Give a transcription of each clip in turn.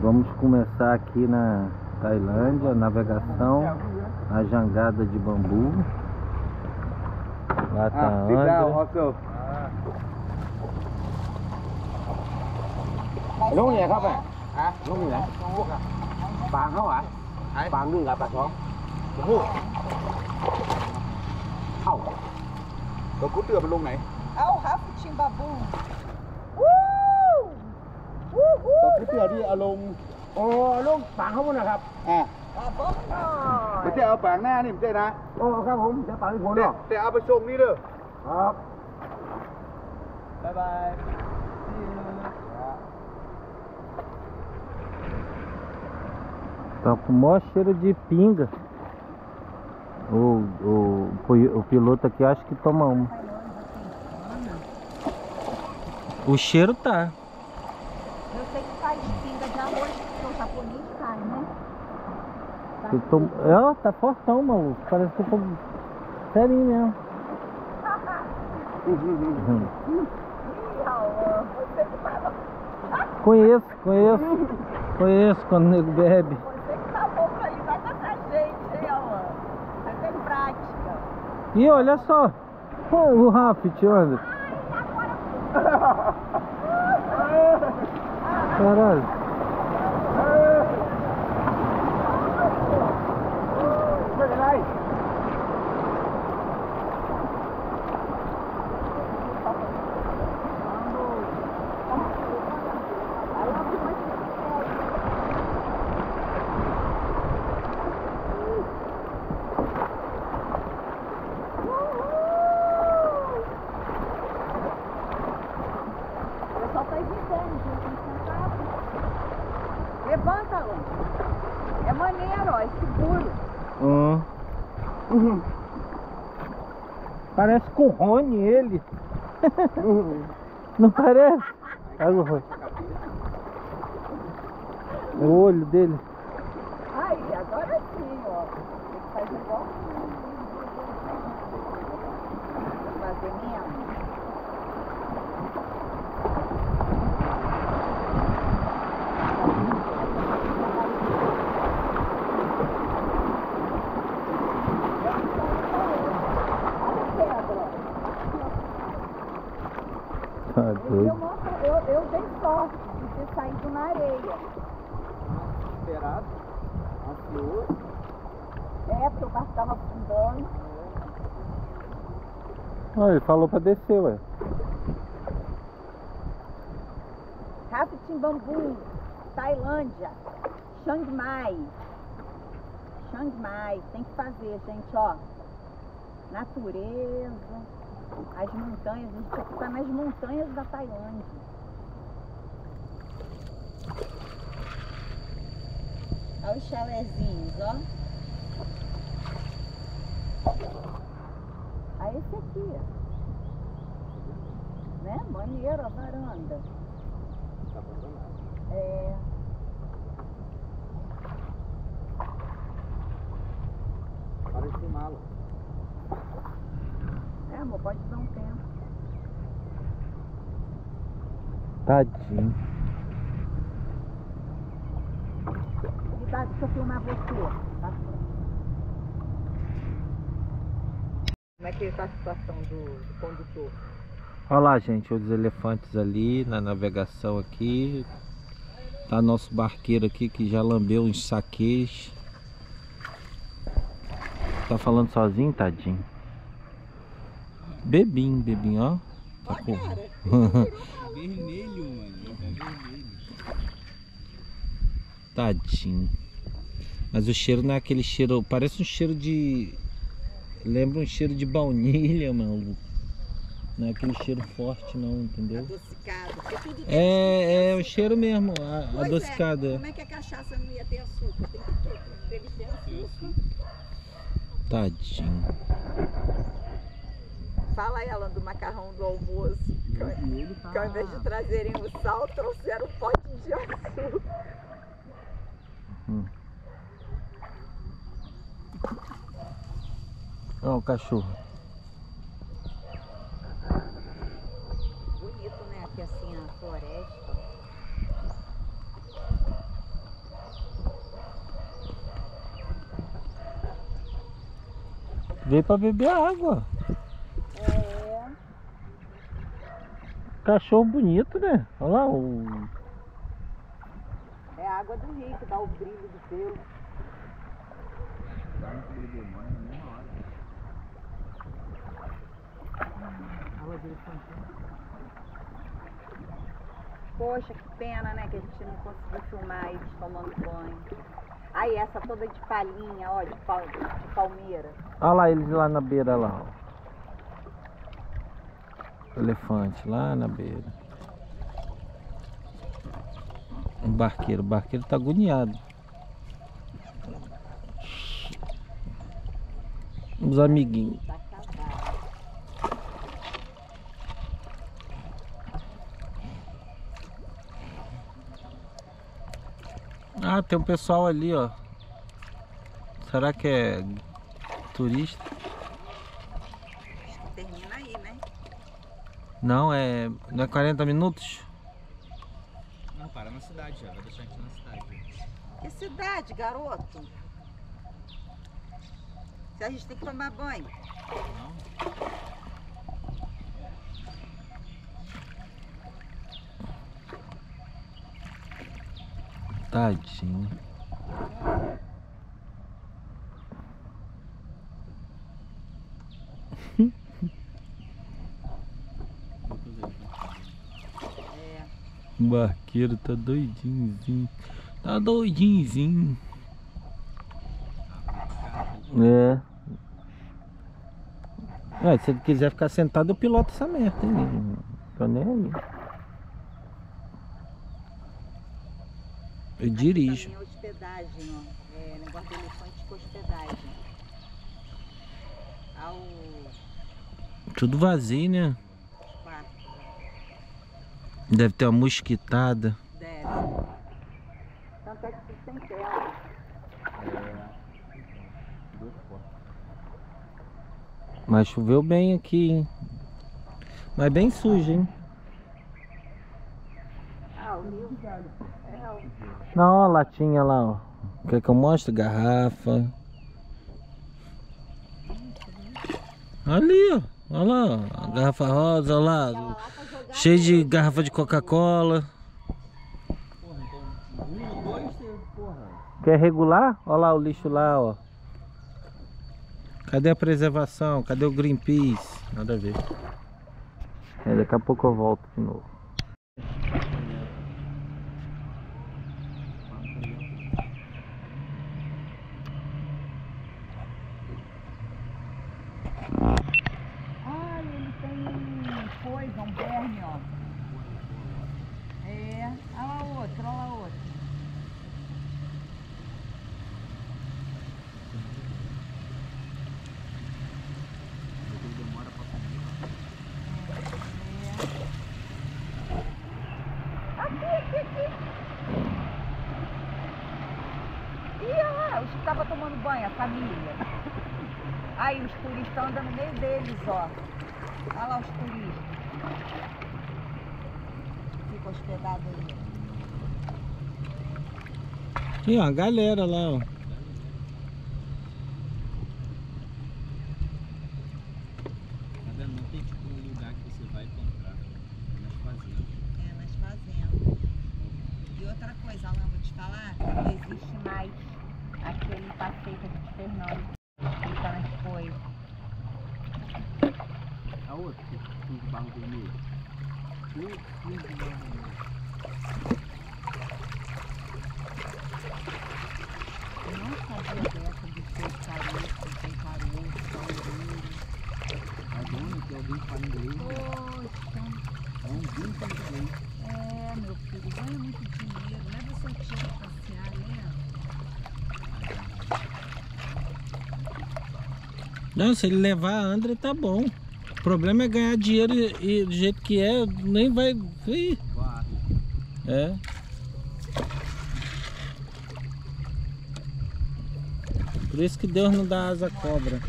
Vamos começar aqui na Tailândia, navegação, a jangada de bambu. Lá tá ah, Andra. Longe gì không ạ? longe Lông gì ạ? Bạn không ạ? Bạn đừng gặp bạn không? Không. Có longe đưa vào lông này. Oh, half fishing bamboo. เตือที่เอาลงโอ้ลงปางเขาหมดนะครับอ่า Tá bom, ไม่ nós. ใช่เอาปางหน้านี่ไม่ใช่นะ โอ้ครับผมจะปางที่ผม แต่ เนาะ แต่เอาไปส่งนี่เด้อ ครับ บ๊ายบาย Tá com o maior cheiro de pinga. O, o, o piloto aqui acho que toma uma. O cheiro tá. Tá Eu tom... É, tá fortão, maluco. Parece que eu tô. Serinho mesmo. Ih, Alan, você que tava, Conheço, conheço. Conheço quando o nego bebe. você que tá pra essa gente, hein, Alan? Você tem prática. E olha só. Pô, o Raft, olha. Caralho. O pessoal tá evitando, gente, sentado. Levanta, Alan. É maneiro, ó, é seguro. Hum. O Rony ele. Não parece? Olha o Rony. O olho dele. Ai, agora sim, ó. Fazer igual. Fazer mesmo. Tá Eu, doido. mostro, eu, eu dei sorte de ter saído na areia. Esperado. Ansioso. É, porque o barco estava afundando. Olha, ele falou pra descer, ué. Rafting Bambu, Tailândia, Chiang Mai. Chiang Mai, tem que fazer, gente, ó. Natureza, as montanhas, a gente aqui tá nas montanhas da Tailândia. Olha os chalezinhos, ó. Aí esse aqui, ó. Né? Maneiro a varanda. É. Parece malo. É, amor, pode dar um tempo. Tadinho. Cuidado, deixa eu filmar você. Tá? Como é que está a situação do, do condutor? Olha lá, gente, os elefantes ali na navegação aqui. Tá nosso barqueiro aqui que já lambeu uns saquês. Tá falando sozinho, tadinho? Bebinho, bebinho, ó. Tá com... Vermelho, mano. Vermelho. Tadinho. Mas o cheiro não é aquele cheiro. Parece um cheiro de. Lembra um cheiro de baunilha, mano. Não é aquele cheiro forte, não, entendeu? Adocicado. Porque tudo É, é o cheiro mesmo, a- Pois adocicado. É. é. Como é que a cachaça não ia ter açúcar? Tem que ter. Ter açúcar. Tadinho. Fala, ela do macarrão do almoço. Que, tá... que ao invés de trazerem o sal, trouxeram um pote de açúcar. Hum. Olha o cachorro. Bonito, né? Aqui assim a floresta. Veio para beber água. Cachorro bonito, né? Olha lá o. É a água do rio que dá o brilho do pelo. Poxa, que pena, né? Que a gente não conseguiu filmar eles tomando banho. Aí essa toda de palhinha, ó, de, pal, de palmeira. Olha lá eles lá na beira lá, ó. Elefante lá na beira. O barqueiro, o barqueiro tá agoniado. Os amiguinhos. Ah, tem um pessoal ali, ó. Será que é turista? Acho que termina aí, né? Não, é. Não é 40 minutos? Não, para na cidade já, vai deixar a gente na cidade. Que cidade, garoto? Se a gente tem que tomar banho. Tadinho. É. O barqueiro tá doidinhozinho. Tá doidinhozinho. É. É, se ele quiser ficar sentado, eu piloto essa merda, hein? Tô nem aí. Eu dirijo. É hospedagem, ó. É, negócio de elefante com hospedagem. Ao Tudo vazio, né? Deve ter uma mosquitada. deve. Tanto é que tudo tem tela. Mas choveu bem aqui, hein? Mas bem sujo, hein? Ah, o rio. É, o Não, ó a latinha lá, ó. Quer que eu mostre? Garrafa. Ali, ó. Olha lá, ó. A garrafa rosa, olha lá. Cheio de garrafa de Coca-Cola. Quer regular? Olha lá o lixo lá, ó. Cadê a preservação? Cadê o Greenpeace? Nada a ver. É, daqui a pouco eu volto de novo. Ai, ele tem coisa, um verme, ó. É. Olha lá outro, olha lá outro. Aqui, aqui, aqui. Ih, olha lá, os que estavam tomando banho, a família. Aí os turistas andam no meio deles, ó. Olha lá os turistas. Fica hospedado aí. Ó, a galera lá, ó. Tá vendo? Não tem tipo um lugar que você vai encontrar. Nas fazendas. É, nas fazendas. E outra coisa, Alan, vou te falar, não existe mais aquele passeio que a gente fez não. Fica nas coisas. A outra, que tem de barro vermelho. Meu Deus de barro vermelho. Eu não sabia dessa de ser caroço, sem caroço, saureiro. A dona que alguém fala inglês. Poxa, É um vinho para inglês. é meu filho, ganha muito dinheiro. Leva seu tio pra passear, né? Não, se ele levar a André, tá bom. O problema é ganhar dinheiro e, e do jeito que é, nem vai. Ih. É. Por isso que Deus não dá asa à cobra.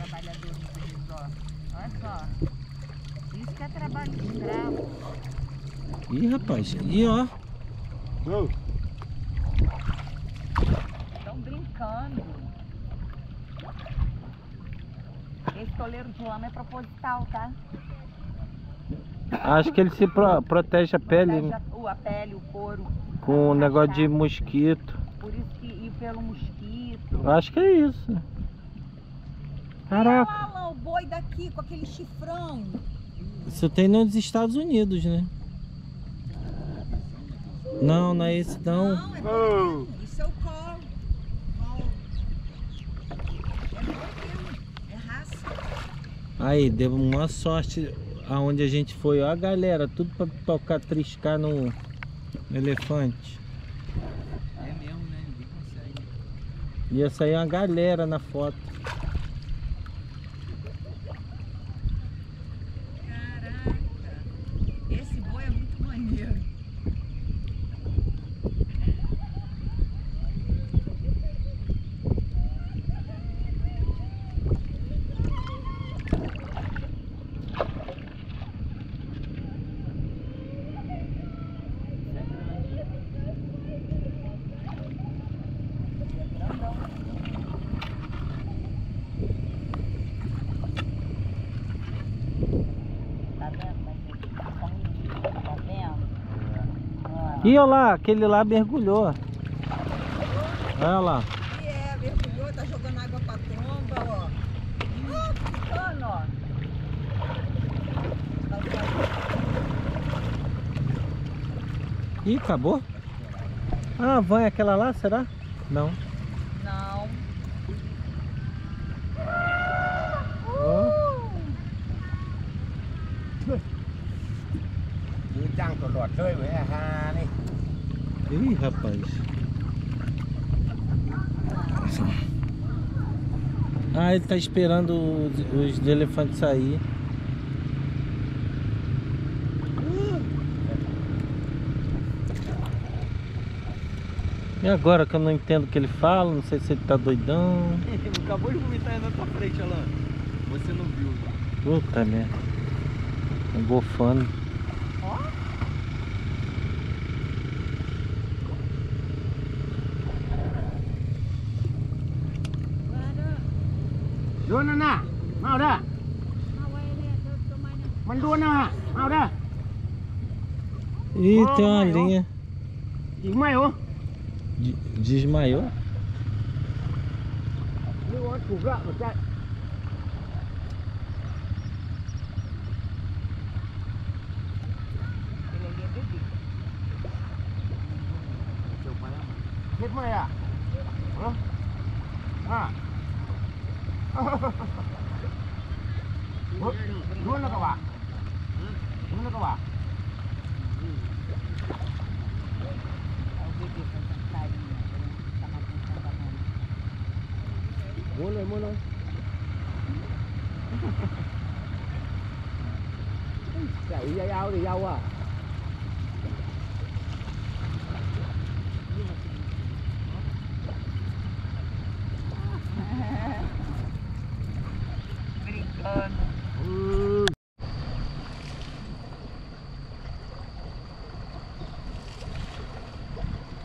Olha só. Isso que é trabalho escravo. Ih, rapaz. E ó. Estão brincando. Esse toleiro de lama é proposital, tá? Acho que ele se pro- protege a pele Protege a, o- a pele, o couro. com o Pra negócio de mosquito. Por isso que. E pelo mosquito. Acho que é isso. Caraca, Olha lá, o boi daqui com aquele chifrão. isso tem nos Estados Unidos, né? Não, não é esse não. Não, é boi. Isso é o colo. Colo. É boi mesmo. É raça. Aí, deu uma sorte aonde a gente foi. Ó a galera, tudo pra tocar, triscar no elefante. É mesmo, né? Ninguém consegue. Ia sair uma galera na foto. Caraca. Esse boi é muito maneiro. Tá vendo? Mas essa medida, tá vendo? Ó. E olha lá, aquele lá mergulhou. Olha lá. E é, mergulhou, tá jogando água pra tromba, ó. Ó, ficando, ó. Ih, acabou? Ah, vai aquela lá, será? Não. Ó. ยืนจ้างตลอดเลยเว้ยฮานี่ Ih, rapaz. Ah, ele tá esperando os, os elefantes sair. E agora que eu não entendo o que ele fala, não sei se ele tá doidão. Acabou de vomitar aí na tua frente, Alan. Você não viu. Puta merda. โดนนั่นน่ะมาเอาเด้อมันโดนน่ะมาเอาเด้ออีตอนนี้ยิงไม่โอ้ยิงไม่โอ้นี่ว่าถูกละหมดใจ hết mày à? Hả? À? Luôn là các bạn. Luôn là các bạn. Mua rồi, mua rồi Chạy dây ao thì dâu à.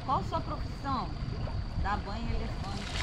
Qual sua profissão? Dar banho em elefante.